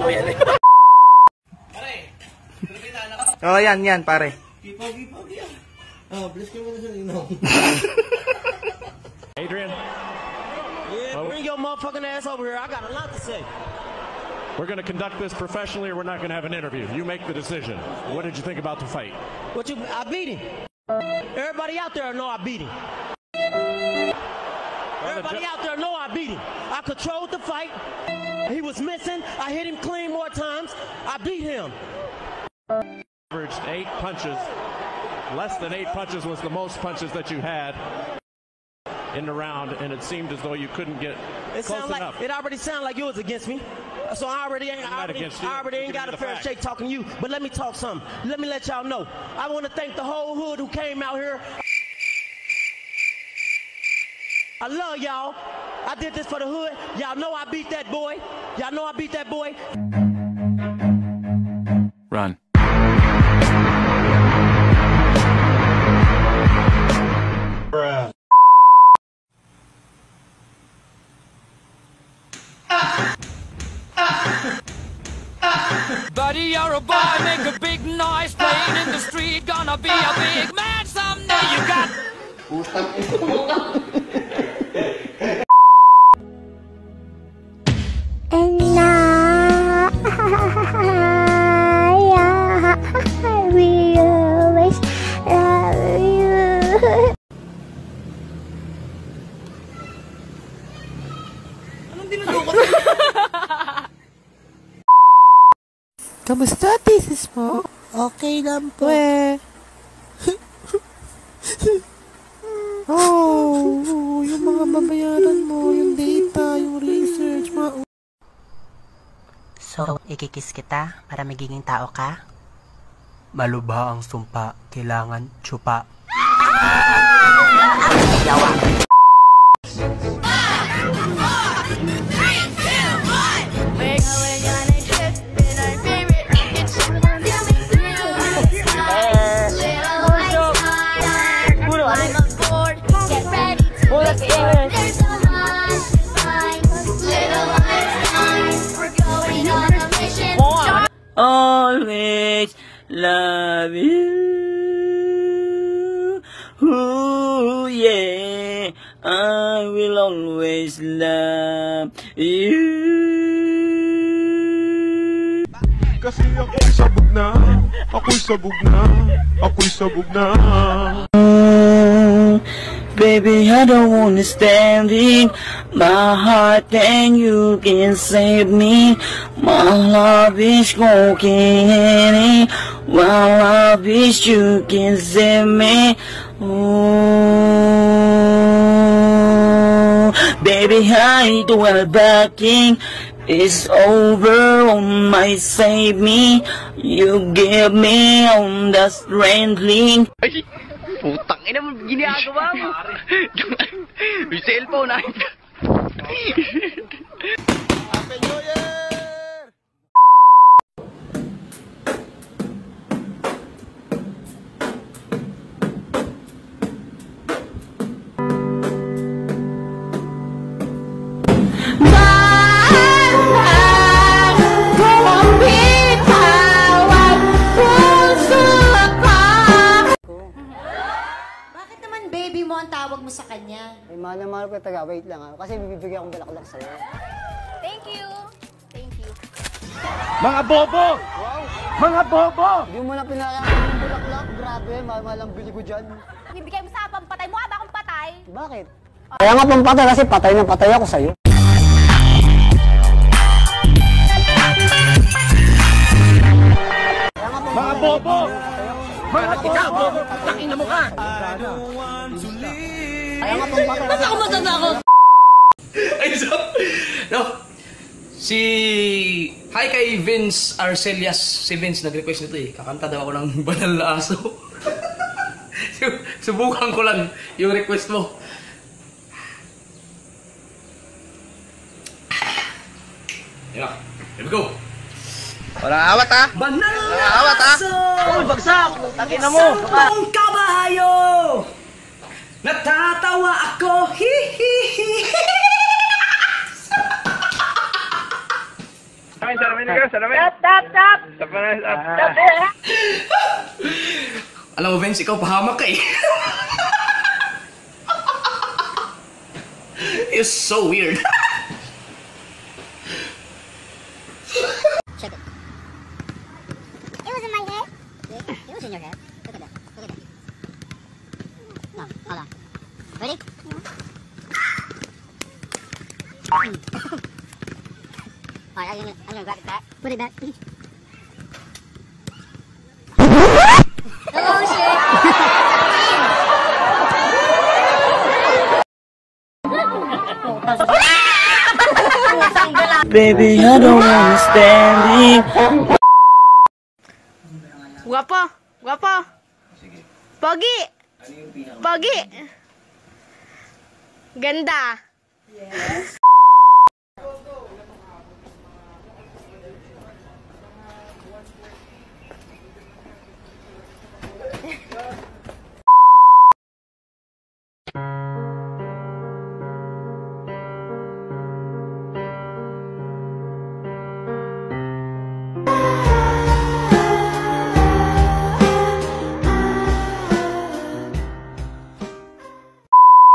mo yan eh. Oh, yan, yan, pare. Pogi-pogi ah. Oh, bless ka muna sa inom. Adrian, Yeah, bring your motherfucking ass over here. I got a lot to say. we're going to conduct this professionally or we're not going to have an interview. You make the decision. What did you think about the fight? What you? I beat him. Everybody out there know I beat him. Everybody out there know I beat him. I controlled the fight. He was missing. I hit him clean more times. I beat him. Averaged eight punches. Less than eight punches was the most punches that you had in the round, and it seemed as though you couldn't get It close like enough. it already sounded like you was against me. So I already ain't, I already, against you. I already ain't got a fair shake talking to you. But let me talk something. Let me let y'all know. I want to thank the whole hood who came out here. I love y'all. I did this for the hood. Y'all know I beat that boy. Y'all know I beat that boy. Run. Buddy, you're a boy, make a big noise playing in the street. Gonna be a big man someday. You got Will always love you. Kamusta, thesis mo? Okay lang po. We. oh, yung mga babayaran mo, yung data, yung research, mga So, ikikis kita para magiging tao ka? Malubha ang sumpa, kailangan tsupa. Always love you. Ooh, yeah. I will always love you. Kasi ako'y sabog na, ako'y sabog na, ako'y sabog na. Baby, I don't wanna stand in my heart, then you can save me. My love is cocaine, my love is you can save me. Oh, baby, I do well backing. It's over on my save me. You give me on the strandling. Putang ina mo, ginagawa mo. Yung cellphone, ay. Bakit Ay, mahal na mahal ko taga. Wait lang ha. Kasi bibigyan akong balaklak sa'yo. Thank you. Thank you. Mga bobo! Mga bobo! Hindi mo na pinakain yung bulaklak. Grabe, mahal mahal ang bili ko dyan. Ibigay mo sa pampatay. Mukha ba akong patay? Bakit? Kaya nga pang patay kasi patay na patay ako sa'yo. Mga bobo! Mga bobo, putang ina mo ka. Kaya nga pang patay kasi ako matatakot? Ay, so, no. Si... Hi kay Vince Arcelias. Si Vince nag-request nito eh. Kakanta daw ako ng banal na aso. Su- Subukan ko lang yung request mo. Yan. Here we go. Walang awat ha? Banal na awat, ha? aso! Uy, bagsak! Takin na mo! Sampung kabayo! Natatawa ako! Hi hi hi! Salamin, salamin ka, salamin. Tap, tap, tap. Tap na, tap. Tap, eh. Alam mo, Vince, ikaw pahamak ka eh. It's so weird. Check it. It was in my head. It was in your head. No, hold on. Ready? Mm. Alright, I'm gonna, I'm gonna grab it back. Put it back. Baby, I don't wanna stand it. Guwapo. Guwapo. Pogi. Pogi. Ganda. Yes.